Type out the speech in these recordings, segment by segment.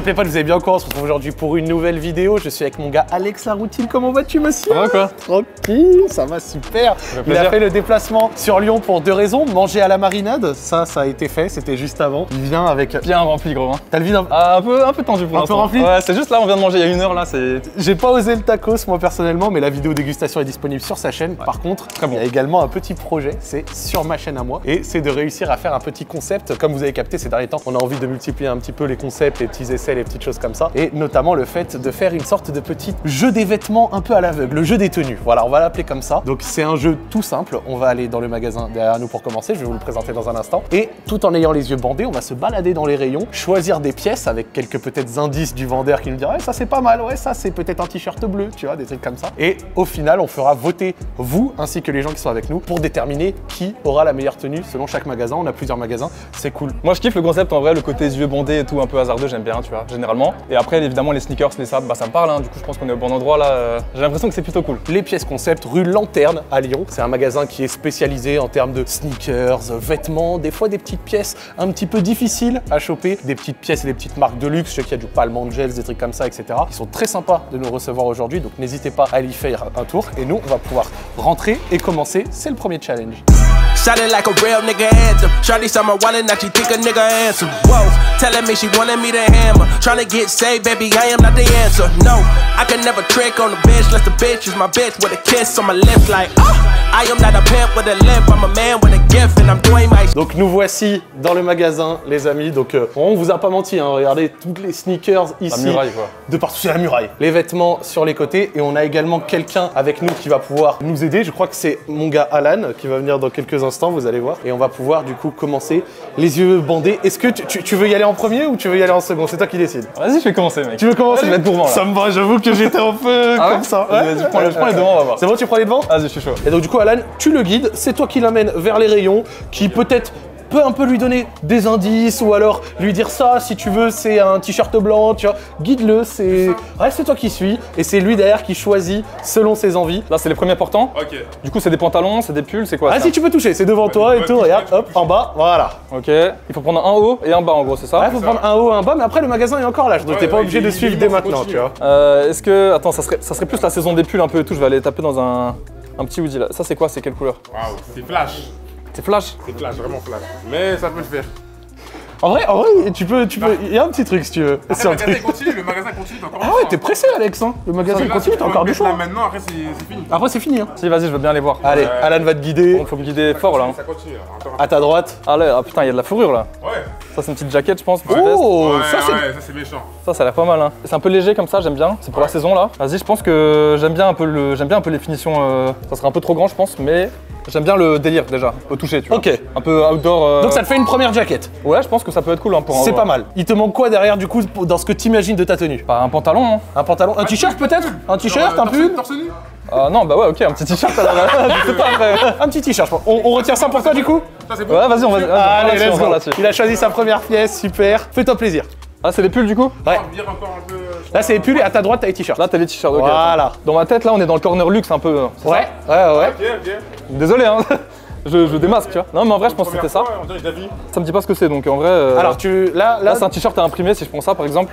Bien vous avez bien quoi On se retrouve aujourd'hui pour une nouvelle vidéo. Je suis avec mon gars Alex Laroutine. Comment vas-tu, monsieur Ça va quoi Tranquille, ça va super. fait Il a fait le déplacement sur Lyon pour deux raisons. Manger à la marinade, ça, ça a été fait, c'était juste avant. Il vient avec... Bien rempli gros. Hein. T'as le vide un- Ah, un peu, un peu tendu pour Un peu rempli Ouais, c'est juste là, on vient de manger il y a une heure là, c'est. J'ai pas osé le tacos moi personnellement, mais la vidéo dégustation est disponible sur sa chaîne. Par contre, Très bon. il y a également un petit projet, c'est sur ma chaîne à moi, et c'est de réussir à faire un petit concept. Comme vous avez capté ces derniers temps, on a envie de multiplier un petit peu les concepts, les petits essais, les petites choses comme ça, et notamment le fait de faire une sorte de petit jeu des vêtements un peu à l'aveugle, le jeu des tenues. Voilà, on va l'appeler comme ça. Donc c'est un jeu tout simple. On va aller dans le magasin derrière nous pour commencer. Je vais vous le présenter dans un instant. Et tout en ayant les yeux bandés, on va se balader dans les rayons, choisir des pièces avec quelques peut-être indices du vendeur qui nous dira ouais, ça c'est pas mal, ouais ça c'est peut-être un t-shirt bleu, tu vois, des trucs comme ça. Et au final, on fera voter vous ainsi que les gens qui sont avec nous pour déterminer qui aura la meilleure tenue selon chaque magasin. On a plusieurs magasins, c'est cool. Moi je kiffe le concept en vrai, le côté yeux bandés et tout, un peu hasardeux, j'aime bien, tu généralement. Et après, évidemment, les sneakers, les sables, bah ça me parle, hein. du coup, je pense qu'on est au bon endroit là. euh, J'ai l'impression que c'est plutôt cool. Les pièces concept rue Lanterne à Lyon. C'est un magasin qui est spécialisé en termes de sneakers, vêtements, des fois des petites pièces un petit peu difficiles à choper, des petites pièces et des petites marques de luxe. Je sais qu'il y a du Palm Angels, des trucs comme ça, etc. Ils sont très sympas de nous recevoir aujourd'hui, donc n'hésitez pas à aller y faire un tour. Et nous, on va pouvoir rentrer et commencer. C'est le premier challenge. Shot like a real nigga anthem. Shorty saw my wallet, now she think a nigga handsome. Whoa, telling me she wanted me to hammer. Tryna get saved, baby, I am not the answer. No, I can never trick on the bitch, unless the bitch is my bitch with a kiss on my lips. Like, I am not a pimp with a limp, I'm a man with a gift, and I'm doing my Donc nous voici dans le magasin, les amis. Donc euh, on vous a pas menti, hein. regardez toutes les sneakers ici. muraille, quoi. De partout, c'est la muraille. Les vêtements sur les côtés et on a également quelqu'un avec nous qui va pouvoir nous aider. Je crois que c'est mon gars Alan qui va venir dans quelques instants, vous allez voir. Et on va pouvoir du coup commencer les yeux bandés. Est-ce que tu, tu- tu veux y aller en premier ou tu veux y aller en second? C'est toi qui décides. Vas-y, je vais commencer, mec. Tu veux commencer Je vais être là. Ça me va, j'avoue que j'étais un peu Ah ouais comme ça. Vas-y, vas-y, prends les- je prends les devants, on va voir. C'est bon, tu prends les devants? Vas-y, je suis chaud. et donc du coup Alan, tu le guides, c'est toi qui l'amène vers les rayons, qui peut-être peut un peu lui donner des indices ou alors lui dire ça si tu veux c'est un t-shirt blanc, tu vois. Guide-le, c'est ouais, c'est toi qui suis et c'est lui derrière qui choisit selon ses envies. Là, c'est les premiers portants. Ok. Du coup, c'est des pantalons, c'est des pulls, c'est quoi Ah ça si tu peux toucher, c'est devant toi et tout, regarde, hop, en bas, voilà. Ok. Il faut prendre un haut et un bas en gros, c'est ça Ouais, faut prendre un haut et un bas, mais après le magasin est encore là, donc Ouais, t'es pas obligé de suivre dès maintenant, tu vois. Euh, Est-ce que. Attends, ça serait, ça serait plus la saison des pulls un peu et tout, je vais aller taper dans un, un petit hoodie là. Ça, c'est quoi C'est quelle couleur? Waouh, c'est flash. C'est flash C'est flash, vraiment flash. Mais ça peut le faire. En vrai, en vrai, tu peux, tu peux, il y a un petit truc si tu veux. Après, le magasin truc. continue, le magasin continue, t'as encore Ah ouais, t'es pressé Alex, hein. Le magasin Là, continue, t'as encore du choix. là maintenant, après c'est fini. Après c'est fini, hein. Si, vas-y, je veux bien les voir. Allez, Alan va te guider. Il faut me guider fort là. Ça continue. À ta droite. Ah là, ah, putain, il y a de la fourrure là. Ouais. Ça, c'est une petite jaquette, je pense. Oh, ouais, ça c'est. ouais, ça c'est méchant. Ça, ça a l'air pas mal. Hein. C'est un peu léger comme ça, j'aime bien. C'est pour la saison là. Vas-y, je pense que j'aime bien un peu le, j'aime bien un peu les finitions. euh, Ça serait un peu trop grand, je pense, mais j'aime bien le délire déjà, au toucher, tu vois. Ok. Un peu outdoor. euh, Donc ça te fait une première jaquette. Ouais, je pense que ça peut être cool hein, pour un- C'est pas mal. Il te manque quoi derrière du coup dans ce que t'imagines de ta tenue? Pas un pantalon. Hein. Un pantalon, un t-shirt peut-être? Un t-shirt, Genre, un torse- pull? Torse nu? Ah non, bah ouais, ok, un petit t-shirt à la sais pas après. Un petit t-shirt. je pense. On, on retient ça pour toi du coup Ça c'est bon. Ouais, vas-y, on va. Allez, let's go. là-dessus. Il a choisi sa première pièce, super. Fais-toi plaisir. Ah, c'est les pulls du coup Ouais. Euh, Là c'est les pulls et à ta droite t'as les t-shirts. Là, t'as les t-shirts, ok. Voilà. Dans ma tête, là, on est dans le corner luxe un peu. c'est Ouais, ouais, ouais. Ok, ok. Désolé, hein. Je, je démasque, tu vois. Non, mais en vrai, je pense que c'était ça. fois, On. Ça me dit pas ce que c'est, donc en vrai. euh, Alors tu. Là, là. Là, c'est un t-shirt à imprimer si je prends ça par exemple.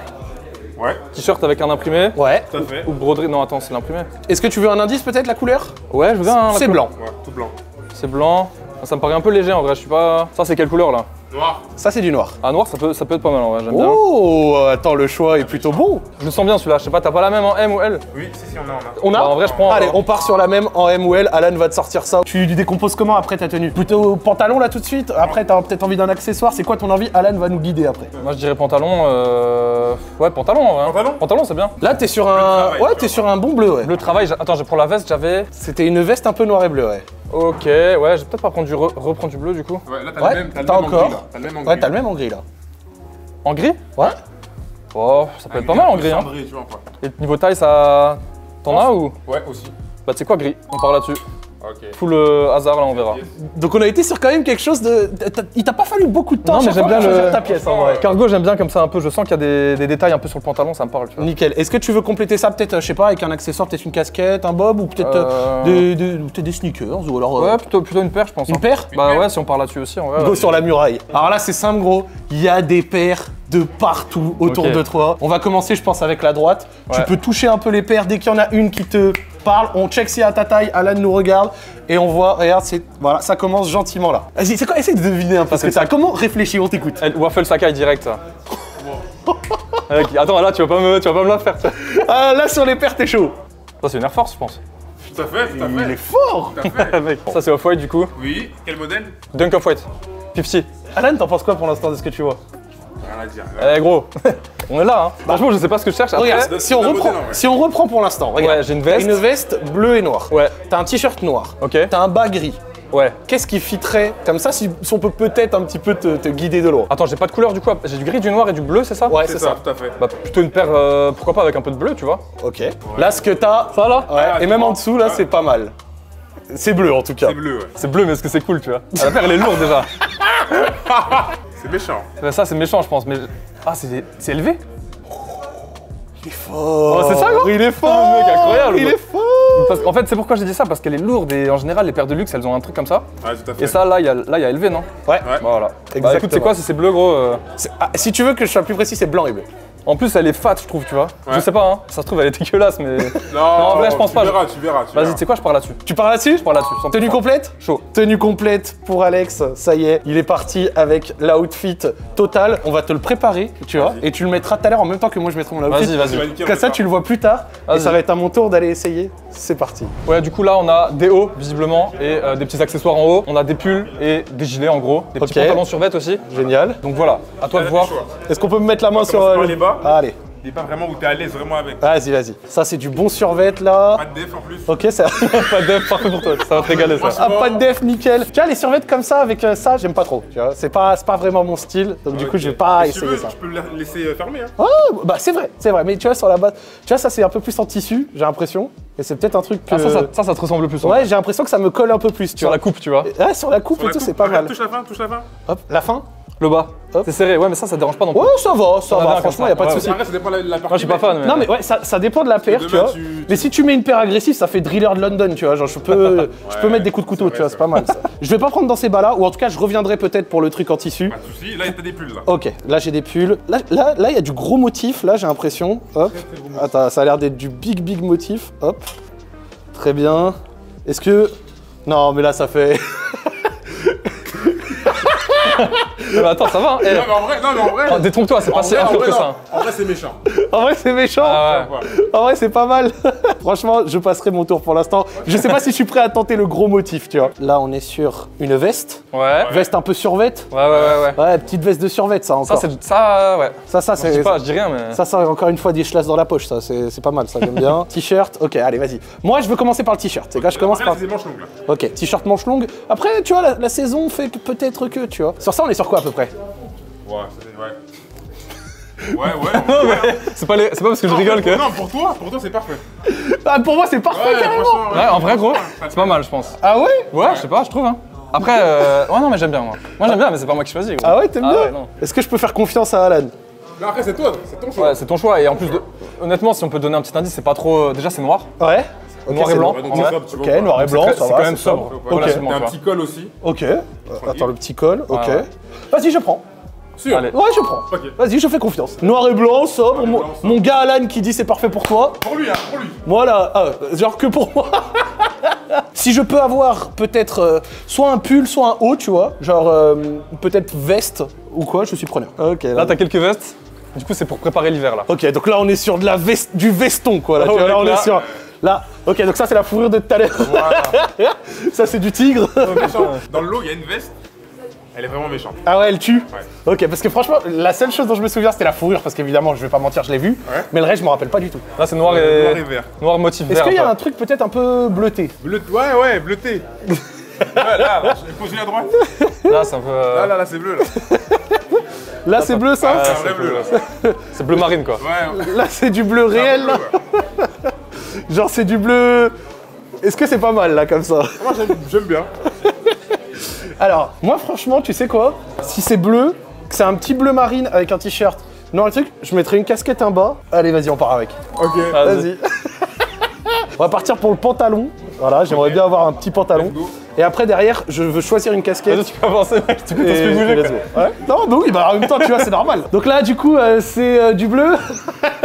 Ouais, T-shirt avec un imprimé. Ouais. tout à fait. Ou broderie. Non, attends, c'est l'imprimé. Est-ce que tu veux un indice peut-être la couleur? Ouais, je veux bien. hein, C'est blanc. Ouais, tout blanc. C'est blanc. Ça me paraît un peu léger en vrai, je suis pas. Ça, c'est quelle couleur là? Noir. Ça c'est du noir. Ah, noir, ça peut, ça peut être pas mal en vrai, j'aime bien. Oh, attends, le choix est plutôt bon. Je le sens bien celui-là, je sais pas, t'as pas la même en M ou L? Oui, si, si, on a, on a. On a Bah, en vrai, je prends. Allez, on part sur la même en M ou L. Alan va te sortir ça. Tu décomposes comment après ta tenue? Plutôt pantalon là tout de suite? Après, t'as peut-être envie d'un accessoire. C'est quoi ton envie? Alan va nous guider après. Moi, je dirais pantalon. Euh... Ouais, pantalon en vrai. Pantalon? Pantalon, c'est bien. Là, t'es sur un. travail. Ouais, t'es sur un bon bleu, ouais. Le travail, attends, je prends la veste, j'avais. C'était une veste un peu noir et bleu, ouais. Ok, ouais, je vais peut-être pas prendre du re- reprendre du bleu du coup. Ouais, là t'as Ouais, le même. T'as le même en encore. gris, là. T'as le même en Ouais, gris. t'as le même en gris là. En gris Ouais. Oh, ça peut être pas mal en gris. Hein. Cendré, tu vois, quoi. Et niveau taille, ça. T'en as ou? Ouais, aussi. Bah, tu sais quoi, gris On part là-dessus. Ok. Full euh, hasard, là, on verra. Donc on a été sur quand même quelque chose de. Il t'a pas fallu beaucoup de temps Non, mais j'aime bien pour le- choisir ta pièce en vrai. Cargo, j'aime bien comme ça un peu. Je sens qu'il y a des, des détails un peu sur le pantalon, ça me parle. Tu vois. Nickel. Est-ce que tu veux compléter ça peut-être, euh, je sais pas, avec un accessoire, peut-être une casquette, un bob ou peut-être euh, des, des- ou peut-être des sneakers ou alors euh, Ouais, plutôt, plutôt une paire, je pense. une hein. paire? Bah ouais, si on part là-dessus aussi, en vrai. Go sur la muraille. Alors là, c'est simple, gros. Il y a des paires de partout autour de toi. On va commencer, je pense, avec la droite. Tu peux toucher un peu les paires dès qu'il y en a une qui te parle. On check si à ta taille, Alan nous regarde et on voit, regarde, c'est voilà, ça commence gentiment là. Vas-y, c'est quoi? Essaye de deviner un peu ce que ça. Comment réfléchis On t'écoute. Waffle Sakai direct, attends, là, tu vas pas me, tu vas pas me la faire. Ça, Ah, là sur les paires, t'es chaud. Ça, c'est une Air Force, je pense. Tout à fait, tout à Il est fait. fort. Tout à fait. Mec, ça, c'est Off-White, du coup. Oui, quel modèle? Dunk Off-White. 50. Alan, t'en penses quoi pour l'instant de ce que tu vois? Rien à dire. Eh, gros. On est là, hein. Franchement, je sais pas ce que je cherche. Après, Regarde, si on, reprend, modèle, en vrai. si on reprend pour l'instant, regarde. Ouais, j'ai une T'as veste. une veste bleue et noire. Ouais. T'as un t-shirt noir. Ok. T'as un bas gris. Ouais. Qu'est-ce qui fitterait comme ça si, si on peut peut-être un petit peu te, te guider de loin? Attends, j'ai pas de couleur du coup. J'ai du gris, du noir et du bleu, c'est ça? Ouais, C'est ça, ça. tout à fait. Bah, plutôt une paire, euh, pourquoi pas avec un peu de bleu, tu vois? Ok. Là, ce que t'as. Ça là? Ouais, et même en dessous, là, c'est pas mal. C'est bleu en tout cas. C'est bleu, ouais. C'est bleu, mais est-ce que c'est cool, tu vois? La paire, elle est lourde déjà. C'est méchant. Ça, c'est méchant, je pense. Mais. Ah, c'est c'est élevé Il est fort. Oh, c'est ça, gros Il est fort. Mec, incroyable, Il est fort. Parce- En fait, c'est pourquoi j'ai dit ça, parce qu'elle est lourde et en général, les paires de luxe, elles ont un truc comme ça. Ouais, tout à fait. Et ça, là, il y a, là, il y a élevé, non Ouais. Ouais. Voilà. Bah écoute, Exactement. c'est quoi si c'est bleu, gros euh, ah, si tu veux que je sois plus précis, c'est blanc et bleu. En plus, elle est fat, je trouve, tu vois. Je sais pas, hein. Ça se trouve, elle est dégueulasse, mais. Non, en vrai, je pense tu pas. Verras, tu verras, tu Vas-y, verras. tu sais quoi, je pars là-dessus. Tu pars là-dessus? Je pars là-dessus. 100%. Tenue complète? Chaud. Tenue complète pour Alex, ça y est, il est parti avec l'outfit total. On va te le préparer, tu vois, Vas-y. et tu le mettras tout à l'heure en même temps que moi je mettrai mon outfit. Vas-y, vas-y. Comme ça, tu le vois plus tard, et Vas-y. ça va être à mon tour d'aller essayer. C'est parti. Ouais, du coup, là, on a des hauts, visiblement, et euh, des petits accessoires en haut. On a des pulls et des gilets, en gros. Des petits pantalons survêt aussi. Génial. Donc voilà, à toi de T'as voir. Est-ce qu'on peut me mettre la main sur euh, les bas. Ah, Allez, Il est pas vraiment où t'es à l'aise vraiment avec. vas-y, vas-y. Ça, c'est du bon survêt là. Pas de def en plus. Ok, ça. Pas de def, parfait pour toi. Ça va te régaler, ça. Ah, pas de def, nickel. Tu vois, les survêtements comme ça, avec euh, ça, j'aime pas trop. Tu vois, c'est pas, c'est pas vraiment mon style. Donc, du coup, je vais pas Si tu essayer veux, ça. Je peux le laisser euh, fermer. Hein. Ah, bah, c'est vrai, c'est vrai. Mais tu vois, sur la base, tu vois, ça, c'est un peu plus en tissu, j'ai l'impression. Et c'est peut-être un truc que. Ah, ça, ça, ça, ça te ressemble plus. Ouais, j'ai l'impression que ça me colle un peu plus, tu Sur vois. la coupe, tu vois. Ouais, sur la coupe Sur et la tout, c'est pas mal. Touche la fin, touche la fin. Hop, la fin Le bas. C'est serré, ouais, mais ça, ça dérange pas non plus. Ouais, ça va, ça va Franchement, y a pas de souci. Après, ça dépend de la, partie. Moi, je suis pas fan, mais. Non mais ouais, ça, ça dépend de la paire, tu vois. Mais si tu mets une paire agressive, ça fait driller de London, tu vois. Genre je peux, je peux Ouais, mettre des coups de couteau, tu vois, c'est pas mal. Ça. Je vais pas prendre dans ces bas-là, ou en tout cas je reviendrai peut-être pour le truc en tissu. Pas de soucis. Là, t'as des pulls là. Ok, là j'ai des pulls. Là, là, là, il y a du gros motif, là j'ai l'impression. Hop. Attends, ça a l'air d'être du big big motif. Hop. Très bien. Est-ce que. Non, mais là ça fait. Mais attends, ça va. hein. Eh, Non, mais en vrai, non, mais en vrai. oh, Détrompe-toi, c'est pas si vrai, que ça. En vrai, c'est méchant. En vrai, c'est méchant. Ah. Ouais. En vrai, c'est pas mal. Franchement, je passerai mon tour pour l'instant. Je sais pas si je suis prêt à tenter le gros motif, tu vois. Là, on est sur une veste. Ouais. Veste un peu survête. Ouais, ouais, ouais, ouais. Ouais, petite veste de survette, ça Ça, encore. c'est. Ça, ouais. ça, ça, Je c'est. dis pas, je dis rien, mais. Ça, ça, encore une fois, des chlasses dans la poche, ça, c'est c'est pas mal, ça, j'aime bien. T-shirt, ok, allez, vas-y. Moi, je veux commencer par le t-shirt. C'est quoi, je commence par. manches longues. Ok, t-shirt manche longue. Après, tu vois, la, la saison fait peut-être que, tu vois. Sur ça, on est sur quoi à peu près? Ouais, c'est. Ouais. Ouais, ouais. ouais. C'est pas, les- pas parce que je rigole que. Non, pour toi, pour toi, c'est parfait. Ah, pour moi, c'est parfait, Ouais, carrément Ouais, en vrai, gros, c'est pas mal, je pense. Ah ouais Ouais, je sais pas, je trouve, hein. Après, euh... ouais, non, mais j'aime bien, moi. Moi, j'aime bien, mais c'est pas moi qui choisis. gros. Ah ouais, t'aimes Ah bien ouais, non. Est-ce que je peux faire confiance à Alan? Non, après, c'est toi, c'est ton choix. Ouais, c'est ton choix. Et en plus, de... honnêtement, si on peut donner un petit indice, c'est pas trop. Déjà, c'est noir. Ouais. Ok, Noir et blanc. Ouais, sobre, Ok, noir et blanc, c'est quand même sobre. Ouais, Ok. relativement, T'as un petit col aussi. Ok. Attends, le petit col, ok. Vas-y, je prends. Sûr. Allez. Ouais, je prends. Vas-y, je fais confiance. Noir et blanc, sobre. et mon, blanc, sobre. mon gars Alan qui dit c'est parfait pour toi. Pour lui, hein, pour lui. Voilà, ah, genre que pour moi. si je peux avoir peut-être euh, soit un pull, soit un haut, tu vois, genre euh, peut-être veste ou quoi, je suis preneur. Ok, Là, t'as quelques vestes. Du coup, c'est pour préparer l'hiver, là. Ok, donc là on est sur de la veste, du veston quoi. Là, tu vois, ouais, là on là. est sur. Là, ok, donc ça c'est la fourrure de tout à l'heure. Voilà. ça c'est du tigre. Dans le lot, il y a une veste. Elle est vraiment méchante. ah ouais, elle tue. Ouais. Ok, parce que franchement, la seule chose dont je me souviens c'était la fourrure, parce qu'évidemment, je vais pas mentir, je l'ai vu. Ouais. Mais le reste, je me rappelle pas du tout. Là, c'est noir et. Noir et vert. Noir motif Est-ce vert. qu'il y a un truc peut-être un peu bleuté Bleu, ouais, ouais, bleuté. ouais, là, là, je pose à droite. Là, c'est un peu. euh, Là, là, là, c'est bleu, là. Là c'est bleu ça C'est un vrai bleu, là. C'est bleu marine, quoi. Ouais, Là c'est du bleu réel là. ouais. Genre c'est du bleu. Est-ce que c'est pas mal là comme ça? Moi, j'aime bien. Alors, moi franchement, tu sais quoi? Si c'est bleu, que c'est un petit bleu marine avec un t-shirt, non le truc, je mettrais une casquette en bas. Allez, vas-y, on part avec. Ok. Vas-y. on va partir pour le pantalon. Voilà, j'aimerais bien avoir un petit pantalon. Et après, derrière, je veux choisir une casquette. Vas-y, tu peux avancer, mec. Tu peux et bouger. Ouais. Non, bah oui, bah en même temps, tu vois, c'est normal. Donc là, du coup, euh, c'est euh, du bleu.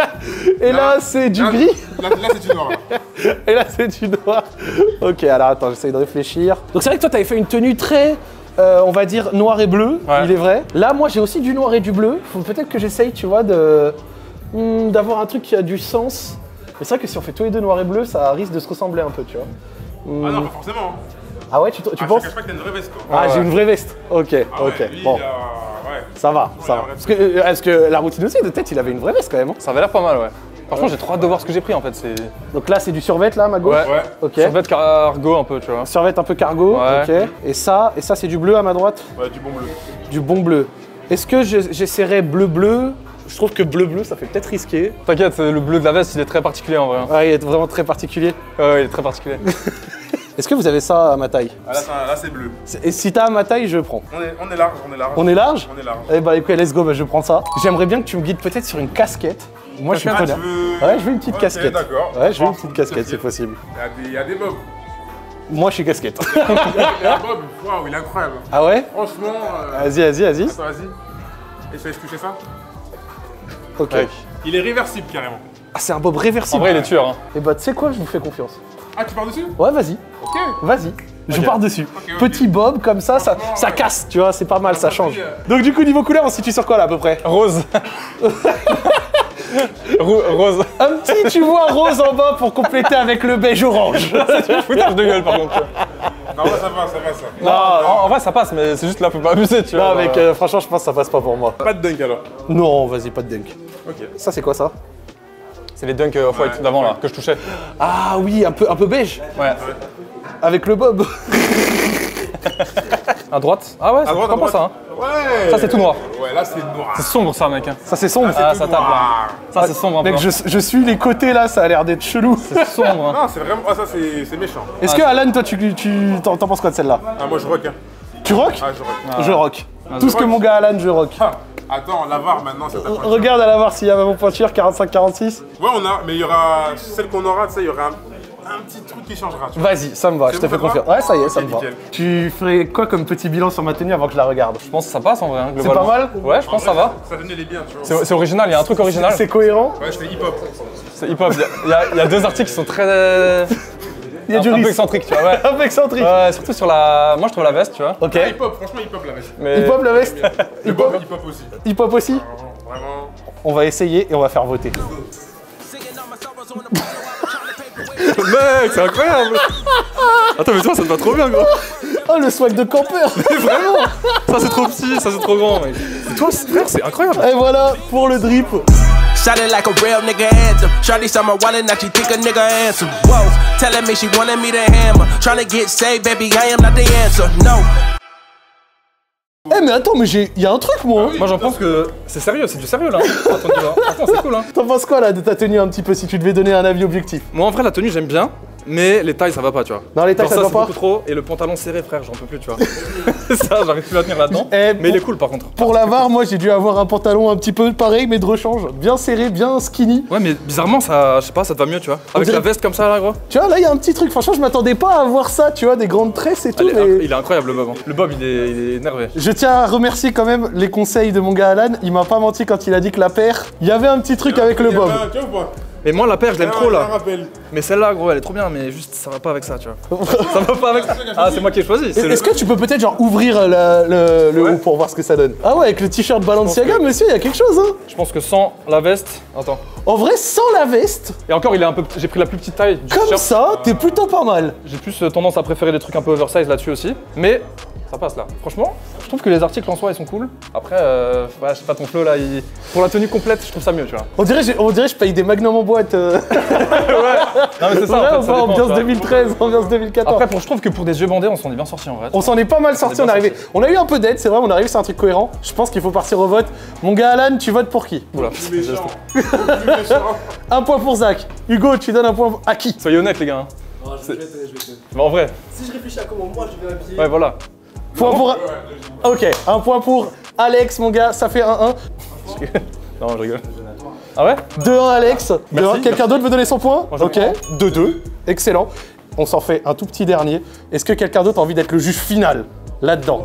Et là, c'est du Là- gris. Là, là c'est du noir. Et là, c'est du noir. Ok, alors attends, j'essaye de réfléchir. Donc c'est vrai que toi, t'avais fait une tenue très, euh, on va dire, noir et bleu, Ouais. il est vrai. Là, moi, j'ai aussi du noir et du bleu. Faut peut-être que j'essaye, tu vois, de hmm, d'avoir un truc qui a du sens. Mais c'est vrai que si on fait tous les deux noir et bleu, ça risque de se ressembler un peu, tu vois. Ah non, pas forcément. Ah ouais, tu, tu Ah, penses Je te cache pas que t'as une vraie veste, quoi. Ah, ouais. j'ai une vraie veste. Ok, Ah ouais, ok. lui, bon, ouais. ça va, ça va. Parce que, euh, est-ce que la routine aussi, de tête, il avait une vraie veste quand même. hein? Ça avait l'air pas mal, ouais. Franchement, j'ai trop hâte de voir ce que j'ai pris en fait. C'est Donc là, c'est du survêt, là, à ma gauche? Ouais. Ouais. Ok. survêt cargo un peu, tu vois. Survêt un peu cargo. Ouais. Ok. Et ça, et ça, c'est du bleu à ma droite? Ouais, du bon bleu. Du bon bleu. Est-ce que je- j'essaierais bleu-bleu Je trouve que bleu-bleu, ça fait peut-être risqué. T'inquiète, le bleu de la veste, il est très particulier en vrai. hein. Ouais, il est vraiment très particulier. Ouais, ouais, il est très particulier. Est-ce que vous avez ça à ma taille Ah, là, c'est un- là, c'est bleu. Et si t'as à ma taille, je prends. On est, on est large, on est large. On est large On est large. Eh bah écoute, let's go, bah, je prends ça. J'aimerais bien que tu me guides peut-être sur une casquette. Moi, je suis Ah, preneur. tu veux- Ouais, je veux une petite casquette. d'accord. Ouais, je veux une petite casquette, c'est possible. Il y a des, bobs. Moi, je suis casquette. Il y a un bob, waouh, il est incroyable. ah ouais Franchement, euh, Vas-y, vas-y, vas-y. attends, vas-y. Essaye de toucher ça. Ok. Ouais. Il est réversible carrément. Ah, c'est un bob réversible. En vrai, il est tueur. Hein. Et bah, tu sais quoi, je vous fais confiance. Ah, tu pars dessus Ouais, vas-y. Ok. Vas-y. Je pars dessus. Petit bob comme ça, ça, casse, tu vois, c'est pas mal, ça va, change. euh, Donc du coup, niveau couleur, on se situe sur quoi là à peu près? Rose. Rou- Rose. Un petit, tu vois, rose en bas pour compléter avec le beige orange. Foutage de gueule par contre. Non, ouais, ça va, ça va, ça. Non, en, en vrai, ça passe, mais c'est juste là, faut pas abuser, tu vois. Non, mec, euh, franchement, je pense que ça passe pas pour moi. Pas de dunk alors. Non, vas-y, pas de dunk. Ok. Ça, c'est quoi ça? C'est les dunks euh, off-white Ouais. d'avant là, que je touchais. Ah oui, un peu, un peu beige, Ouais. avec le bob. À droite Ah ouais, c'est pas droite. ça. Hein. Ouais. Ça, c'est tout noir. Ouais, là, c'est noir. C'est sombre ça, mec. hein. Ça, c'est sombre. Ah, tout ça tape là. Ça, c'est sombre un peu. Mec, je, je suis les côtés là, ça a l'air d'être chelou. C'est sombre. hein. Non, c'est vraiment. Ah, ça, c'est c'est méchant. Est-ce que Alan, toi, tu, tu t'en penses quoi de celle-là? Ah, moi, je rock. Hein. Tu rock? Ah, je rock. Je rock. Ah, Tout je ce que mon gars Alan, je rock. Attends, la VAR maintenant, ça tape. Regarde à la voir s'il y a ma pointure 45-46. Ouais, on a, mais il y aura. Celle qu'on aura, tu sais, il y aura un, un petit truc qui changera. Vas-y, ça me va, je C'est te fais confiance. Ouais, ça y est, ça me va. Tu ferais quoi comme petit bilan sur ma tenue avant que je la regarde? Je pense que ça passe en vrai. hein, C'est pas mal? Ouais, je pense que ça va. Ça tenait les bien, tu vois. C'est c'est original, il y a un truc original. C'est cohérent? Ouais, c'est hip-hop. C'est hip-hop. Il y a deux articles qui sont très. Il y a du un peu risque. excentriques, tu vois. Ouais. Un peu excentrique. Ouais, surtout sur la. Moi, je trouve la veste, tu vois. Ok. Ah, hip-hop, franchement, hip-hop la veste. Mais... Hip-hop la veste Le Hip-hop bob, hip-hop aussi. Hip-hop aussi Vraiment. On va essayer et on va faire voter. Mec, c'est incroyable Attends, mais toi, ça te va trop bien, gros Oh, le swag de campeur Vraiment Ça, c'est trop petit, ça, c'est trop grand, mec. Toi, frère, c'est incroyable Et voilà pour le drip. Sounded like a real nigga anthem. Shawty saw my wallet, now she think a nigga handsome. Whoa, telling me she wanted me to hammer. Trying to get saved, baby, I am not the answer. No. Eh mais attends, mais j'ai... y a un truc moi hein. Moi, j'en pense que c'est sérieux, c'est du sérieux, là. Attends, tu vois. Attends, c'est cool, hein. T'en penses quoi là de ta tenue un petit peu? Si tu devais donner un avis objectif Moi, en vrai, la tenue, j'aime bien. Mais les tailles, ça va pas, tu vois. Non, les tailles, Genre ça va pas beaucoup trop. Et le pantalon serré, frère, j'en peux plus, tu vois. ça, j'arrive plus à tenir là-dedans. Eh, mais il est cool, par contre. Pour la VAR, moi j'ai dû avoir un pantalon un petit peu pareil mais de rechange. Bien serré, bien skinny. Ouais, mais bizarrement, ça, je sais pas, ça te va mieux, tu vois. Avec dirait- la veste comme ça, là, gros. Tu vois, là il y a un petit truc. Franchement, je m'attendais pas à voir ça, tu vois, des grandes tresses et tout. Il est, mais... il est incroyable, le bob. hein. Le bob, il est, il est énervé. Je tiens à remercier quand même les conseils de mon gars Alan. Il m'a pas menti quand il a dit que la paire, il y avait un petit truc avec le bob. Mais moi, la paire, je l'aime Ah, trop, là. Mais celle-là, gros, elle est trop bien, mais juste, ça va pas avec ça, tu vois. ça va pas avec ça. Ah, c'est moi qui ai choisi. le- Est-ce que tu peux peut-être genre ouvrir la- le, le Ouais. haut pour voir ce que ça donne? Ah ouais, avec le t-shirt Balenciaga, que- monsieur, il y a quelque chose, hein Je pense que sans la veste. Attends. En vrai, sans la veste, Et encore, il est un peu. J'ai pris la plus petite taille du comme ça, t'es plutôt pas mal. J'ai plus euh, tendance à préférer des trucs un peu oversize là-dessus aussi. Mais ça passe là. Franchement, je trouve que les articles en soi ils sont cool. Après, euh, ouais, je sais pas ton flow là. il- Pour la tenue complète, je trouve ça mieux, tu vois. On dirait, on dirait que je paye des magnums en boîte. euh. Non, mais c'est ça. Vrai en fait, pas ça dépend, ambiance tu vois. 2013, ambiance 2014. Après, pour, je trouve que pour des yeux bandés, on s'en est bien sorti en vrai. On s'en est pas mal sorti, On on, est arrivé. On a eu un peu d'aide, c'est vrai, on est arrivé sur un truc cohérent. Je pense qu'il faut partir au vote. Mon gars Alan, tu votes pour qui? Oula. Méchant. Plus méchant. Un point pour Zach. Hugo, tu donnes un point à qui? Soyez honnêtes, les gars. hein. C'est- Mais en vrai, Si je réfléchis à comment moi je vais m'habiller, ouais, voilà. Point pour. Ok, un point pour Alex, mon gars, ça fait 1-1. Non, je rigole. Ah ouais 2-1 Alex. 2-1. Merci. Quelqu'un d'autre veut donner son point Moi, Ok. 2-2. Excellent. On s'en fait un tout petit dernier. Est-ce que quelqu'un d'autre a envie d'être le juge final là-dedans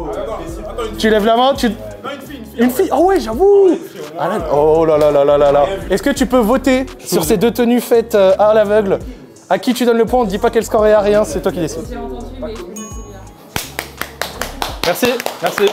Tu lèves la main tu... Une fille Oh ouais, j'avoue Ah là- Oh là là là là là là Est-ce que tu peux voter sur ces deux tenues faites euh, à l'aveugle? À qui tu donnes le point? On ne dit pas quel score est à rien, c'est toi qui décides. Merci, merci.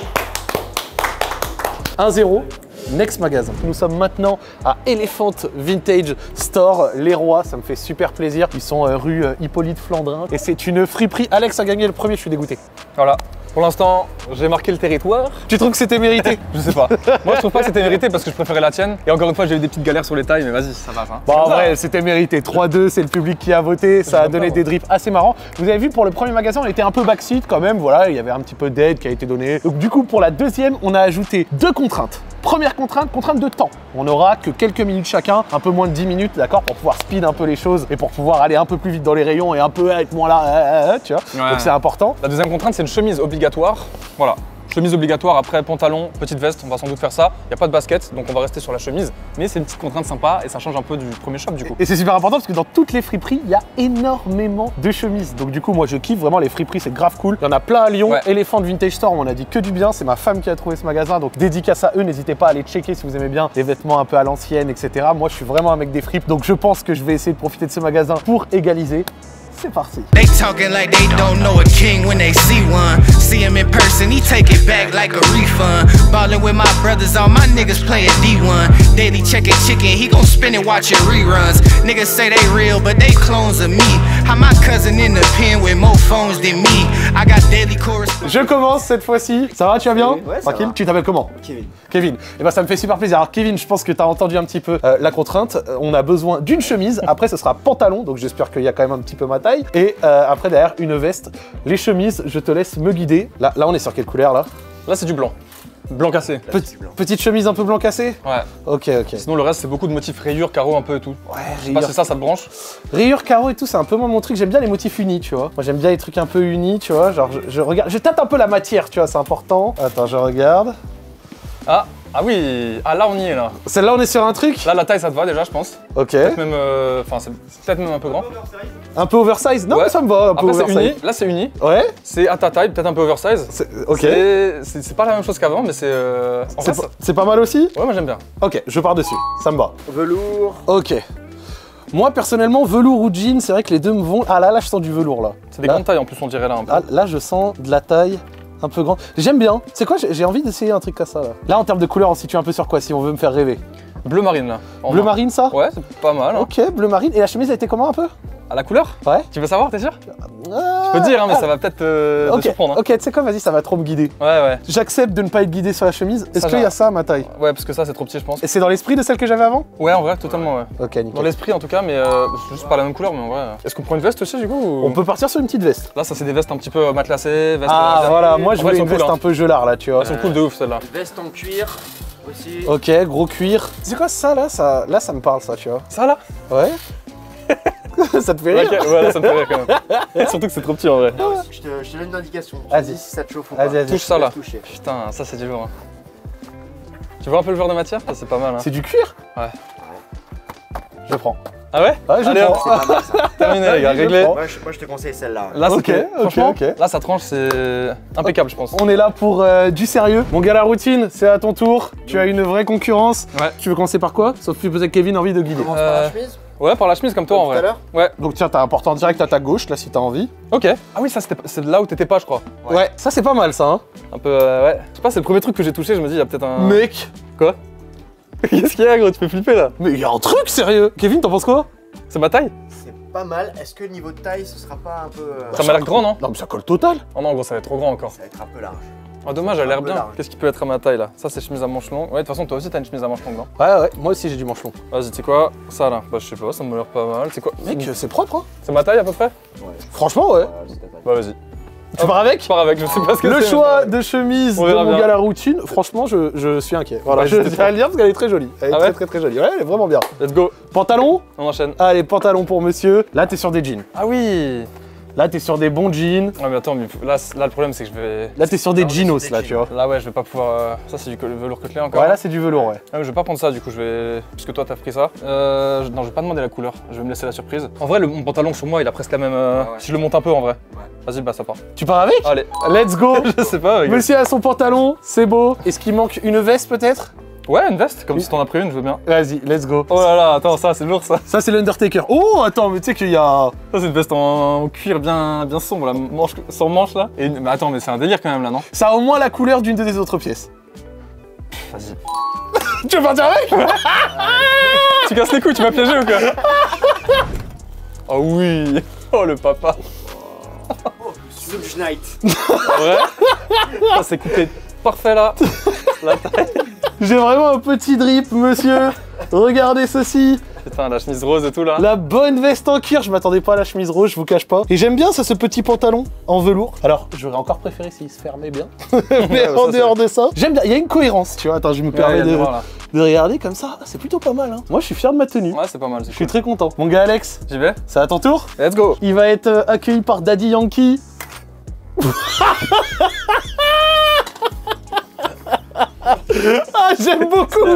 1-0. Next magasin. Nous sommes maintenant à Elephant Vintage Store, les rois. Ça me fait super plaisir. Ils sont euh, rue euh, Hippolyte Flandrin. Et c'est une friperie. Alex a gagné le premier, je suis dégoûté. Voilà. Pour l'instant, j'ai marqué le territoire. Tu trouves que c'était mérité? Je sais pas. Moi, je trouve pas que c'était mérité parce que je préférais la tienne. Et encore une fois, j'ai eu des petites galères sur les tailles, mais vas-y, ça va. Hein. Bon, en vrai, c'était mérité. 3-2, c'est le public qui a voté. Ça a donné des drips assez marrants. Vous avez vu, pour le premier magasin, on était un peu backseat quand même. Voilà, il y avait un petit peu d'aide qui a été donnée. Donc, du coup, pour la deuxième, on a ajouté deux contraintes. Première contrainte, contrainte de temps. On n'aura que quelques minutes chacun, un peu moins de 10 minutes, d'accord, pour pouvoir speed un peu les choses et pour pouvoir aller un peu plus vite dans les rayons et un peu être moins là, euh, euh, tu vois. Ouais. Donc, c'est important. La deuxième contrainte, c'est une chemise obligatoire. Voilà. Chemise obligatoire, après pantalon, petite veste, on va sans doute faire ça. Il n'y a pas de basket, donc on va rester sur la chemise. Mais c'est une petite contrainte sympa et ça change un peu du premier shop du coup. Et c'est super important parce que dans toutes les friperies, il y a énormément de chemises. Donc du coup, moi je kiffe vraiment les friperies, c'est grave cool. Il y en a plein à Lyon. Ouais. Elephant Vintage Store, on a dit que du bien. C'est ma femme qui a trouvé ce magasin. Donc dédicace à eux, n'hésitez pas à aller checker si vous aimez bien les vêtements un peu à l'ancienne, etc. Moi je suis vraiment un mec des fripes. Donc je pense que je vais essayer de profiter de ce magasin pour égaliser. C'est parti. They talking like they don't know a king when they see one. See him in person, he take it back like a refund. Ballin' with my brothers, all my niggas playin' D1. Daily checkin' chicken, he gon' spin it watchin' reruns. Niggas say they real, but they clones of me. How my cousin in the pen with more phones than me. I got daily correspondence. Je commence cette fois-ci. Ça va, tu vas bien Ouais, ça Tranquille va. Tu t'appelles comment Kevin. Kevin, et ben ça me fait super plaisir. Alors Kevin, je pense que tu as entendu un petit peu euh, la contrainte. Euh, on a besoin d'une chemise, après ce sera pantalon, donc j'espère qu'il y a quand même un petit peu ma taille. Et euh, après derrière une veste. Les chemises, je te laisse me guider. Là, là on est sur quelle couleur là? Là, c'est du blanc. Blanc cassé. Petit- Petite chemise un peu blanc cassé Ouais. Ok, ok. Sinon, le reste, c'est beaucoup de motifs rayures, carreaux, un peu et tout. Ouais, Je sais pas si ça, ça te branche. Rayures, carreaux et tout, c'est un peu moins mon truc. J'aime bien les motifs unis, tu vois. Moi, j'aime bien les trucs un peu unis, tu vois. Genre, je, je regarde, je tâte un peu la matière, tu vois, c'est important. Attends, je regarde. Ah, ah oui. Ah, là, on y est là. Celle-là, on est sur un truc Là, la taille, ça te va déjà, je pense. Ok. Peut-être même. euh, Enfin, c'est peut-être même un peu grand. Un peu oversize Non, Ouais. mais ça me va, un peu Après, oversize. uni. Là, c'est uni. Ouais C'est à ta taille, peut-être un peu oversize. c'est- Ok. C'est- pas la même chose qu'avant, mais c'est. euh, C'est pas, mal aussi Ouais, moi j'aime bien. Ok, je pars dessus. Ça me va. Velours. Ok. Moi, personnellement, velours ou jean, c'est vrai que les deux me vont. Ah là, là, je sens du velours, là. C'est des Là- grandes tailles en plus, on dirait là un peu. Ah, là, je sens de la taille un peu grande. J'aime bien. C'est quoi J'ai j'ai envie d'essayer un truc comme ça, là. Là, en termes de couleur, on se situe un peu sur quoi, si on veut me faire rêver? Bleu marine là. Bleu main. marine, ça Ouais, c'est pas mal. Hein. Ok, bleu marine. Et la chemise, elle était comment un peu? À la couleur? Ouais. Tu veux savoir, t'es sûr? Ah, Je peux te dire, hein, mais ça va peut-être euh, te Ok, surprendre. hein. ok, tu sais quoi, vas-y, ça va trop me guider. Ouais, ouais. J'accepte de ne pas être guidé sur la chemise. Est-ce qu'il y a ça à ma taille? Ouais, parce que ça, c'est trop petit, je pense. Et c'est dans l'esprit de celle que j'avais avant? Ouais, en vrai, totalement, ouais. Ok, Dans nickel. l'esprit en tout cas, mais euh, c'est juste pas la même couleur, mais en vrai. euh. Est-ce qu'on prend une veste aussi du coup ou- On peut partir sur une petite veste. Là, ça, c'est des vestes un petit peu matelassées. Vestes Ah, voilà, moi, je voulais une veste cool, un peu gelard, là, tu vois. Elles sont cool de ouf celles-là. Veste en cuir aussi. Ok, gros cuir. C'est quoi ça là? Ça, Là ça me parle ça, tu vois. Ça là? Ouais. ça te fait rire? Ok, ouais, là, ça me fait rire quand même. Surtout que c'est trop petit en vrai. Je te, je te donne une indication. Vas-y. si ça te chauffe ou Vas-y, pas. vas-y. Touche ça là. Toucher. Putain, ça c'est du lourd. hein. Tu vois un peu le genre de matière? C'est pas mal. Hein. C'est du cuir? Ouais. Je prends. Ah ouais Ouais, je Allez, prends. hop, C'est pas mal ça. terminé les gars, réglé. Moi je, moi, je te conseille celle-là. Là, Ok, c'était- ok, franchement, ok. là, ça tranche, c'est impeccable, je pense. On est là pour euh, du sérieux. Mon gars, la routine, c'est à ton tour. Tu as une vraie concurrence. Ouais. Tu veux commencer par quoi? Sauf que tu posais Kevin envie de guider. Commence par Euh, la chemise. Ouais, par la chemise comme toi en Tout à vrai. l'heure Ouais, Donc tiens, t'as un portant direct à ta gauche, là, si t'as envie. ok. Ah oui, ça c'était c'est là où t'étais pas, je crois. Ouais. Ça c'est pas mal ça, hein. Un peu, euh, ouais. Je sais pas, c'est le premier truc que j'ai touché, je me dis, il y a peut-être un. Mec, Quoi? Qu'est-ce qu'il y a, gros Tu fais flipper là mais il y a un truc sérieux. Kevin, t'en penses quoi? C'est ma taille C'est pas mal. Est-ce que niveau de taille ce sera pas un peu. euh, Ça m'a l'air grand, non? Non, mais ça colle total. Oh non, gros, ça va être trop grand encore. Ça va être un peu large. Ah, dommage, elle a l'air bien. Qu'est-ce qui peut être à ma taille là? Ça, c'est chemise à manches longues. Ouais, de toute façon, toi aussi, t'as une chemise à manches longues, non? Ouais, ouais. Moi aussi j'ai du manche long. Vas-y, tu sais quoi? Ça là Bah, je sais pas, ça me l'air pas mal. C'est quoi? Mec, c'est propre, hein. C'est ma taille à peu près? Franchement, ouais. C'est ta taille. Bah, vas-y. Tu pars avec Je pars avec, je sais pas ce que Le choix de chemise de mon gars la routine, franchement, je, je suis inquiet. Voilà, je tiens à le dire parce qu'elle est très jolie. Elle est Ah très très très jolie. Ouais, elle est vraiment bien. Let's go Pantalon On enchaîne. Allez, pantalon pour monsieur. Là, t'es sur des jeans. Ah oui Là, t'es sur des bons jeans. Ouais, mais attends, mais là, là le problème c'est que je vais. Là, t'es sur des jeanos, des là, jeans. tu vois. Là, ouais, je vais pas pouvoir. euh, Ça, c'est du velours côtelé encore. Ouais, là, c'est du velours, ouais. Ah, mais je vais pas prendre ça du coup, je vais. Puisque toi t'as pris ça. Euh, Non, je vais pas demander la couleur, je vais me laisser la surprise. En vrai, le... mon pantalon sur moi il a presque la même. euh, Si je le monte un peu en vrai. Vas-y, bah ça part. Tu pars avec? Allez, Let's go je sais pas. regarde. Monsieur a son pantalon, c'est beau. Est-ce qu'il manque une veste, peut-être? Ouais, une veste, comme si t'en as pris une, je veux bien. Vas-y, let's go. Oh là là, attends, ça c'est lourd ça. Ça, c'est l'Undertaker. Oh, attends, mais tu sais qu'il y a... Ça c'est une veste en cuir bien, bien sombre, là, manche, sans manche là. Et Mais attends, mais c'est un délire quand même là, non? Ça a au moins la couleur d'une des autres pièces. Vas-y. Tu veux partir avec? Tu casses les couilles, tu m'as piégé ou quoi? Oh oui Oh le papa Subschneid. Ouais Ça c'est coupé parfait là. La taille. J'ai vraiment un petit drip, monsieur. Regardez ceci. Putain, la chemise rose et tout là. La bonne veste en cuir. Je m'attendais pas à la chemise rouge, je vous cache pas. Et j'aime bien ça, ce petit pantalon en velours. Alors, j'aurais encore préféré s'il se fermait bien. Mais bah, en ça, dehors de ça, j'aime bien. Il y a une cohérence, tu vois. Attends, je me Ouais, permets de, regarder comme ça. Ah, C'est plutôt pas mal. Hein. Moi, je suis fier de ma tenue. Ouais, c'est pas mal, Je suis cool. très content. Mon gars Alex, J'y vais c'est à ton tour. Let's go Il va être euh, accueilli par Daddy Yankee. ah, j'aime beaucoup.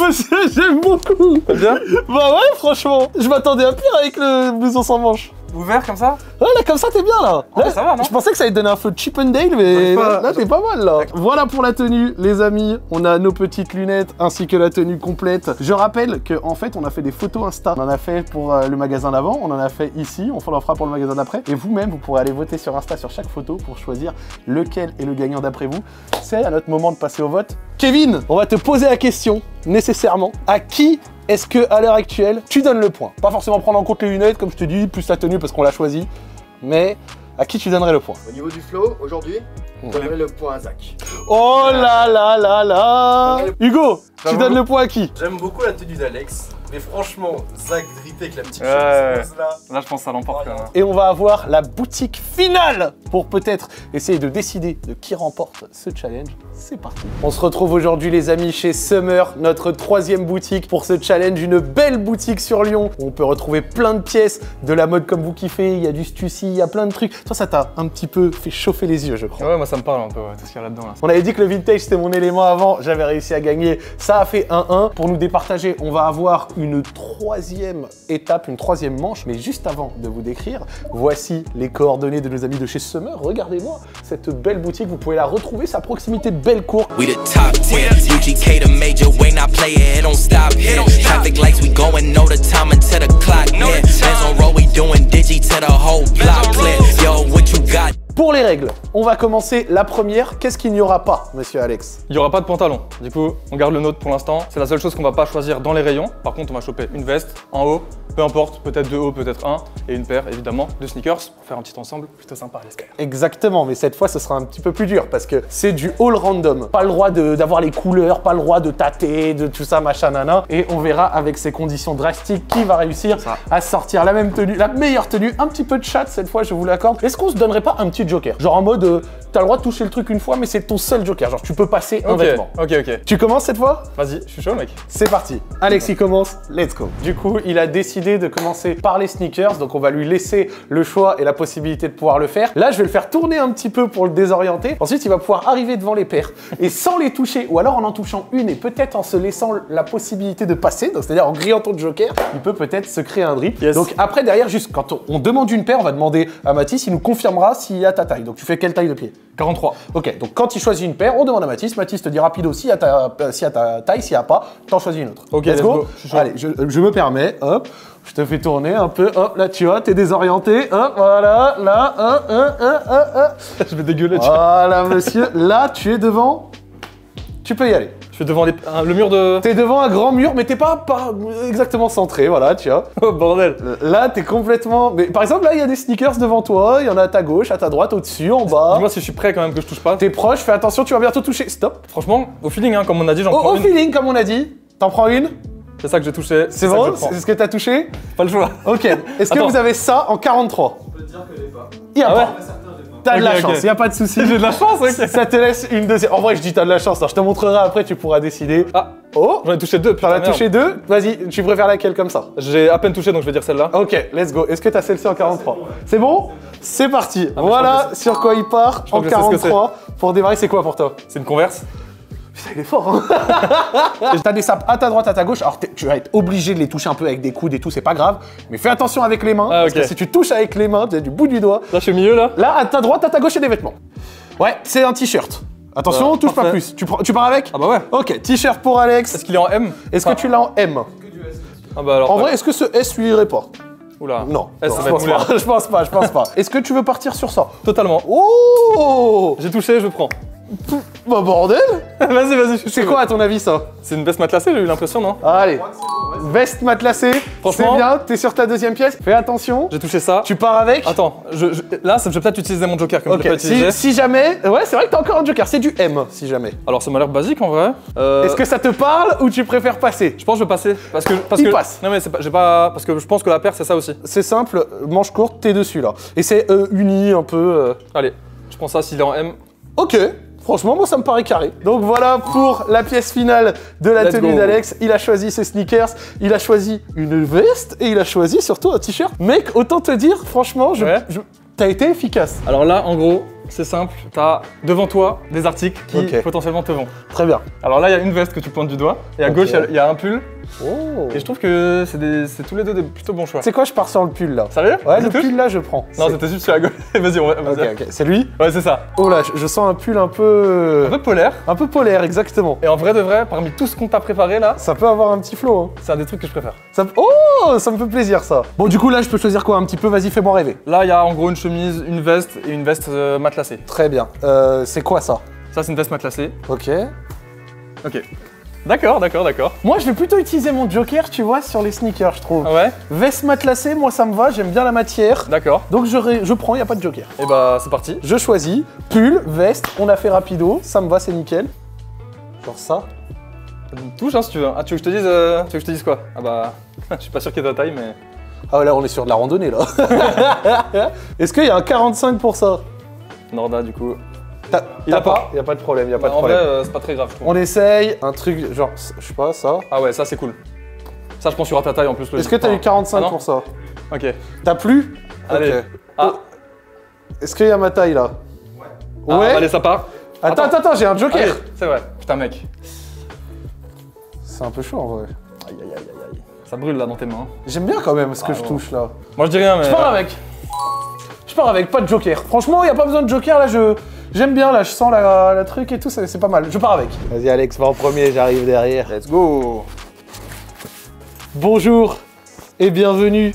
Monsieur, j'aime beaucoup. Bien. Bah ouais, franchement. Je m'attendais à pire avec le blouson sans manche. Ouvert comme ça? Ouais, là, comme ça, t'es bien, là Ouais, Là, ça va, non Je pensais que ça allait te donner un feu de Chip and Dale, mais pas- là, là, t'es pas mal, là Voilà pour la tenue, les amis. On a nos petites lunettes, ainsi que la tenue complète. Je rappelle que en fait, on a fait des photos Insta. On en a fait pour euh, le magasin d'avant, on en a fait ici, on en fera pour le magasin d'après. Et vous-même, vous pourrez aller voter sur Insta sur chaque photo pour choisir lequel est le gagnant d'après vous. C'est à notre moment de passer au vote. Kevin, on va te poser la question, nécessairement. À qui est-ce que, à l'heure actuelle, tu donnes le point? Pas forcément prendre en compte les lunettes, comme je te dis, plus la tenue parce qu'on l'a choisi. Mais à qui tu donnerais le point Au niveau du flow, aujourd'hui, je donnerai le point à Zach. Oh là là là là. Hugo, tu donnes le point à qui J'aime beaucoup la tenue d'Alex, mais franchement, Zach drippé avec la petite Ouais, rose là. Là, je pense que ça l'emporte quand même. Et on va avoir la boutique finale pour peut-être essayer de décider de qui remporte ce challenge. C'est parti. On se retrouve aujourd'hui les amis chez Summer, notre troisième boutique pour ce challenge. Une belle boutique sur Lyon où on peut retrouver plein de pièces de la mode comme vous kiffez. Il y a du Stussy, il y a plein de trucs. Toi ça t'a un petit peu fait chauffer les yeux je crois. Ouais, moi ça me parle un peu, ouais, tout ce qu'il y a là-dedans là. On avait dit que le vintage c'était mon élément avant, j'avais réussi à gagner, ça a fait 1-1. Pour nous départager, on va avoir une troisième étape, une troisième manche, mais juste avant de vous décrire, voici les coordonnées de nos amis de chez Summer. Regardez-moi cette belle boutique, vous pouvez la retrouver, sa proximité de Bellecour. We the top 10. UGK the major way, not play it, it don't stop here. Traffic lights, we going, know the time until the clock near. Bands on road, we doing digi to the whole block clear. Yo, what you got? Pour les règles, on va commencer la première. Qu'est-ce qu'il n'y aura pas, monsieur Alex Il y aura pas de pantalon. Du coup, on garde le nôtre pour l'instant. C'est la seule chose qu'on va pas choisir dans les rayons. Par contre, on va choper une veste en haut, peu importe, peut-être deux hauts, peut-être un, et une paire évidemment de sneakers pour faire un petit ensemble plutôt sympa, j'espère. Exactement, mais cette fois ce sera un petit peu plus dur parce que c'est du all random. Pas le droit d'avoir les couleurs, pas le droit de tâter, de tout ça, machin, nana. Et on verra avec ces conditions drastiques qui va réussir Ça. à sortir la même tenue, la meilleure tenue, un petit peu de chat cette fois, je vous l'accorde. Est-ce qu'on se donnerait pas un petit joker. Genre en mode, euh, t'as le droit de toucher le truc une fois, mais c'est ton seul joker. Genre tu peux passer un vêtement. ok, ok. Tu commences cette fois? Vas-y, je suis chaud, mec. c'est parti. Alexis commence, let's go. Du coup, il a décidé de commencer par les sneakers, donc on va lui laisser le choix et la possibilité de pouvoir le faire. Là, je vais le faire tourner un petit peu pour le désorienter. Ensuite, il va pouvoir arriver devant les paires et sans les toucher, ou alors en en touchant une et peut-être en se laissant la possibilité de passer, donc c'est-à-dire en grillant ton joker, il peut peut-être se créer un drip. Yes. Donc après, derrière, juste quand on, on demande une paire, on va demander à Mathis, il nous confirmera s'il y a ta taille. Donc tu fais quelle taille de pied? 43. Ok, donc quand il choisit une paire, on demande à Mathis. Mathis te dit rapido s'il y, a ta- y a ta taille, s'il n'y a pas, t'en choisis une autre. Ok, let's let's go. je. Allez, je, je me permets, hop, je te fais tourner un peu, hop, là tu vois, t'es désorienté, hop, voilà, là, hop, hop, hop, hop, hop. je vais dégueuler, tu vois. Voilà, monsieur, là tu es devant, tu peux y aller. Je suis devant les- un- le mur de. T'es devant un grand mur, mais t'es pas, pas exactement centré, voilà, tu vois. Oh bordel. Là, t'es complètement. Mais par exemple, là, il y a des sneakers devant toi, il y en a à ta gauche, à ta droite, au-dessus, en bas. Dis-moi si je suis prêt quand même que je touche pas. T'es proche, fais attention, tu vas bientôt toucher. Stop. Franchement, au feeling, hein, comme on a dit, j'en Au, prends au une. feeling, comme on a dit. T'en prends une C'est ça que j'ai touché. C'est bon. C'est ce que t'as touché Pas le choix. Ok. Est-ce que Attends. vous avez ça en 43 On peut dire que j'ai pas. Il y a Ah pas. ouais T'as de la chance, y a pas de souci. J'ai de la chance, ok. Ça te laisse une deuxième. En vrai, je dis t'as de la chance. hein. Je te montrerai après, tu pourras décider. Ah, Oh, j'en ai touché deux, t'en putain, as merde. touché deux. Vas-y, tu préfères laquelle comme ça? J'ai à peine touché, donc je vais dire celle-là. Ok, let's go. Est-ce que t'as celle-ci en 43 C'est bon? C'est parti. Ah, voilà sur quoi il part en que je sais ce que c'est. 43. Pour démarrer, c'est quoi pour toi? C'est une converse. Putain, il est fort, hein T'as des sapes à ta droite, à ta gauche. Alors, tu vas être obligé de les toucher un peu avec des coudes et tout, c'est pas grave. Mais fais attention avec les mains. Ah, Parce que si tu touches avec les mains, t'es du bout du doigt. Là, je suis au milieu, là. Là, à ta droite, à ta gauche, il y a des vêtements. Ouais, c'est un t-shirt. Attention, touche pas plus. Tu, prends- tu pars avec Ah bah ouais. Ok, t-shirt pour Alex. Est-ce qu'il est en M Est-ce que tu l'as en M? Ah bah alors. En vrai, est-ce que ce S lui irait pas? Oula. Non. S, Non, ça je, pense pas. je pense pas, je pense pas. Est-ce que tu veux partir sur ça? Totalement. Oh J'ai touché, je prends. Bah bordel vas-y, vas-y, C'est quoi à ton avis ça C'est une veste matelassée, j'ai eu l'impression, non? Allez. Veste matelassée. Franchement- C'est bien, t'es sur ta deuxième pièce. Fais attention. J'ai touché ça. Tu pars avec Attends, je, je- là, ça- je vais peut-être utiliser mon joker comme je l'ai Ok, pas si, si jamais. Ouais, c'est vrai que t'as encore un joker, c'est du M si jamais. Alors, ça m'a l'air basique en vrai. Euh, Est-ce que ça te parle ou tu préfères passer? Je pense que je vais passer. Parce que. Parce Il que... passe. Non, mais c'est pas, j'ai pas. Parce que je pense que la paire, c'est ça aussi. C'est simple, manche courte, t'es dessus là. Et c'est euh, uni un peu. euh. Allez, je prends ça s'il est en M. Ok, franchement, moi ça me paraît carré. Donc voilà pour la pièce finale de la Let's tenue d'Alex. Il a choisi ses sneakers, il a choisi une veste et il a choisi surtout un t-shirt. Mec, autant te dire, franchement, je, Ouais. je- t'as été efficace. Alors là, en gros, c'est simple. T'as devant toi des articles qui potentiellement te vont. Très bien. Alors là, il y a une veste que tu pointes du doigt. Et à gauche, il y a- il y, a un pull. Oh. Et je trouve que c'est tous les deux des plutôt bons choix. C'est quoi, je pars sur le pull là? Sérieux? Ouais, Tu le pull là, je prends. Non, c'était juste sur la gauche. vas-y, on va. Ok, vas-y. ok. C'est lui? Ouais, c'est ça. Oh là, je, je sens un pull un peu. Un peu polaire. un peu polaire, exactement. Et en vrai de vrai, parmi tout ce qu'on t'a préparé là, Ça peut avoir un petit flow. Hein. c'est un des trucs que je préfère. Ça... Oh, ça me fait plaisir ça. Bon, du coup, là, je peux choisir quoi? Un petit peu Vas-y, fais-moi rêver. Là, il y a en gros une chemise, une veste et une veste euh, matelassée. Très bien. Euh, c'est quoi ça? Ça, c'est une veste matelassée. Ok. Ok. D'accord, d'accord, d'accord. Moi, je vais plutôt utiliser mon joker, tu vois, sur les sneakers, je trouve. Ouais Veste matelassée, moi, ça me va, j'aime bien la matière. D'accord. Donc, je, ré- je prends, il a pas de joker. Et bah, c'est parti. Je choisis. Pull, veste, on a fait rapido, ça me va, c'est nickel. Genre ça. Touche hein, si tu veux. Ah, tu veux que je te dise, euh, tu veux que je te dise quoi? Ah bah, je suis pas sûr qu'il y ait ta taille, mais. Ah, là, on est sur de la randonnée, là. Est-ce qu'il y a un 45 pour ça? Norda, du coup. T'as- Il t'as a pas. Il y a pas de problème, il a pas de en vrai, problème. euh, c'est pas très grave, je trouve. On essaye un truc, genre, je sais pas, ça. Ah ouais, ça c'est cool. Ça, je pense sur ta taille en plus. Est-ce que t'as eu 45 Ah non pour ça Ok. T'as plus Allez. Ok. Ah, Est-ce qu'il y a ma taille là ah, Ouais. allez, ça part. attends, attends, attends, j'ai un joker. Allez, c'est vrai. Putain, mec. C'est un peu chaud en vrai. Aïe, aïe, aïe, aïe, aïe. Ça brûle là dans tes mains. J'aime bien quand même ce que Ah, je touche là. Moi, je dis rien, mais. Je pars avec. Je pars avec, pas de joker. Franchement, il y a pas besoin de joker là, je. J'aime bien là, je sens la, la truc et tout, c'est c'est pas mal. Je pars avec. Vas-y Alex, va en premier, j'arrive derrière. Let's go. Bonjour et bienvenue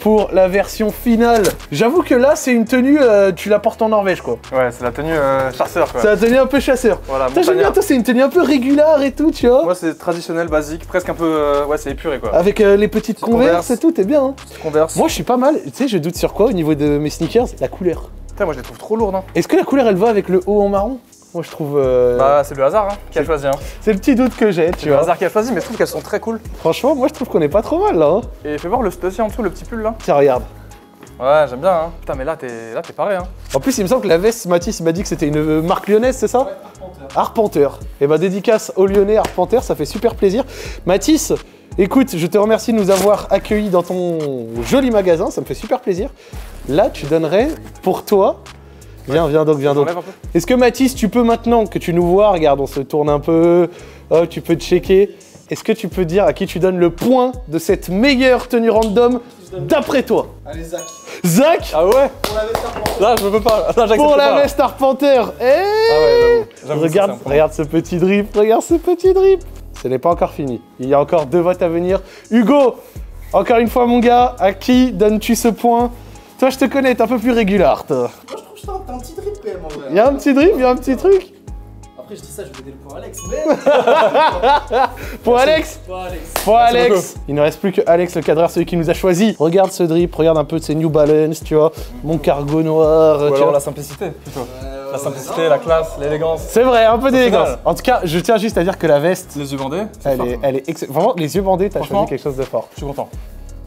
pour la version finale. J'avoue que là, c'est une tenue, euh, tu la portes en Norvège quoi. Ouais, c'est la tenue euh, chasseur quoi. C'est la tenue un peu chasseur. Voilà, j'aime bien, toi, c'est une tenue un peu régulière et tout, tu vois. Moi, c'est traditionnel, basique, presque un peu. euh, ouais, c'est épuré quoi. Avec euh, les petites converses Converse. et tout, t'es bien. hein. Converse. Moi, je suis pas mal. Tu sais, je doute sur quoi au niveau de mes sneakers La couleur. Putain, moi, je les trouve trop lourdes. Hein. Est-ce que la couleur, elle va avec le haut en marron? Moi, je trouve. euh, Bah, c'est le hasard hein, qui a choisi. Hein. c'est le petit doute que j'ai, C'est tu le vois. hasard qui a choisi, mais je trouve qu'elles sont très cool. Franchement, moi, je trouve qu'on est pas trop mal là. hein. Et fais voir le dossier en dessous, le petit pull là. Tiens, regarde. Ouais, j'aime bien. Hein. Putain, mais là, t'es là, t'es pareil. Hein. En plus, il me semble que la veste, Mathis il m'a dit que c'était une euh, marque lyonnaise, c'est ça? Arpenteur. Et bah, dédicace au lyonnais Arpenteur, ça fait super plaisir. Mathis, écoute, je te remercie de nous avoir accueillis dans ton joli magasin, ça me fait super plaisir. Là, tu donnerais pour toi. Viens, viens donc, viens donc. Est-ce que Mathis, tu peux maintenant que tu nous vois, regarde, on se tourne un peu, tu peux checker. Est-ce que tu peux dire à qui tu donnes le point de cette meilleure tenue random d'après toi? Allez, Zach. Zach? Ah ouais? Pour la veste argentée. Là, je peux pas. Là, Pour la pas. veste Arpenteur Eh Ah ouais, Regarde, regarde ce petit drip, regarde ce petit drip. Ce n'est pas encore fini. Il y a encore deux votes à venir. Hugo, encore une fois mon gars, à qui donnes-tu ce point? Toi je te connais, t'es un peu plus régulard. toi. Moi, je trouve que t'as un petit drip quand même en vrai. Il y a un petit drip, il y a un petit truc. Après, je dis ça, je vais donner le point à Alex. Mais. Pour Alex Pour Alex. Pour Merci Alex Il ne reste plus que Alex le cadreur, celui qui nous a choisi. Regarde ce drip, regarde un peu de ses New Balance, tu vois. Mon cargo noir. Ou tu alors vois. la simplicité, plutôt. La simplicité, la classe, l'élégance. C'est vrai, un peu d'élégance. En tout cas, je tiens juste à dire que la veste, Les yeux bandés, c'est elle est, elle est Vraiment, les yeux bandés, t'as choisi quelque chose de fort. Je suis content.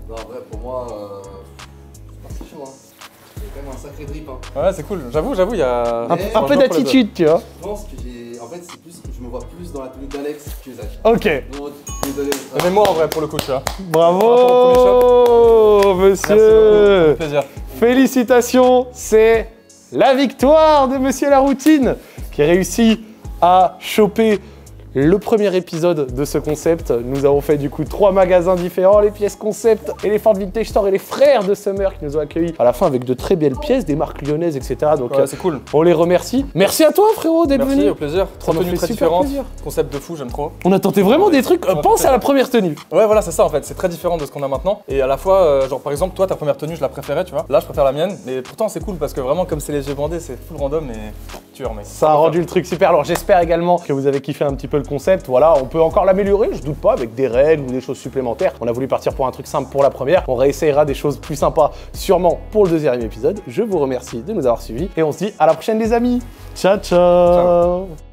Non, en vrai, pour moi. Sacré drip. Hein. Ouais, c'est cool. J'avoue, j'avoue, il y a. Un, faut un un peu d'attitude, tu vois. Je pense que j'ai. En fait, c'est plus. Je me vois plus dans la tenue d'Alex que Zach. Ok, désolé. Mais moi en vrai pour le coup, tu vois. bravo, Merci beaucoup. monsieur. Plaisir. Félicitations, c'est la victoire de Monsieur la Routine qui réussit à choper le premier épisode de ce concept. Nous avons fait du coup trois magasins différents, les pièces concept, Elephant Vintage Store et les frères de Summer qui nous ont accueillis à la fin avec de très belles pièces, des marques lyonnaises, etc. Donc Ouais, c'est cool. on les remercie. Merci à toi frérot d'être Merci, venu. au plaisir. Trois tenues très différentes. plaisir. Concept de fou, j'aime trop. On a tenté vraiment des trucs. Euh, pense à la première tenue. Ouais, voilà, c'est ça en fait. C'est très différent de ce qu'on a maintenant. Et à la fois, euh, genre par exemple, toi, ta première tenue, je la préférais, tu vois. Là, je préfère la mienne. Mais pourtant, c'est cool parce que vraiment, comme c'est les yeux bandés, c'est full random et tueur, mec. Ça a rendu le truc super. Alors j'espère également que vous avez kiffé un petit peu le concept. Voilà, on peut encore l'améliorer, je doute pas, avec des règles ou des choses supplémentaires. On a voulu partir pour un truc simple pour la première. On réessayera des choses plus sympas sûrement pour le deuxième épisode. Je vous remercie de nous avoir suivis et on se dit à la prochaine les amis. ciao. ciao. Ciao.